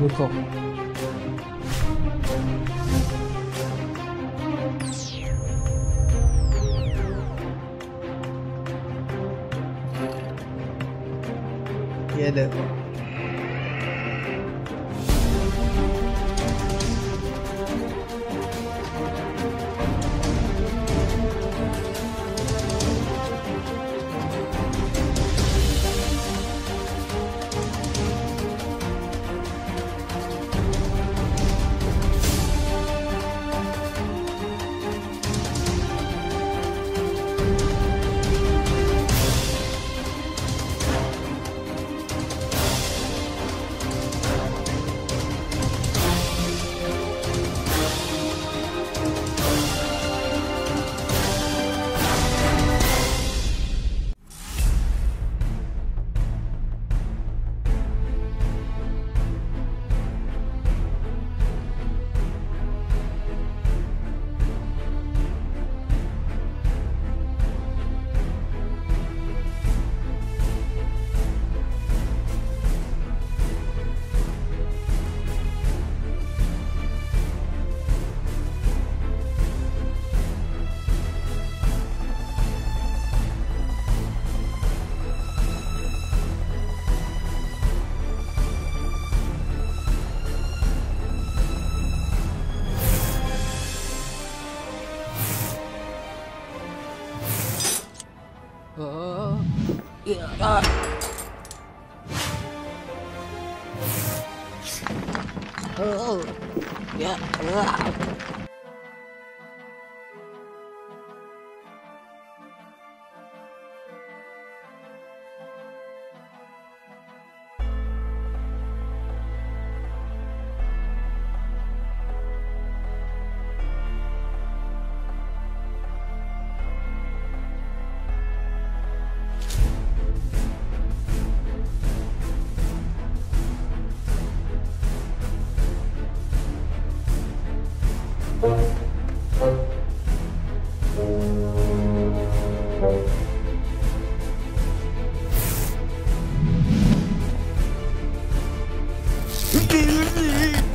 रुको ये देखो Uh, yeah. Oh, yeah. Grrrr!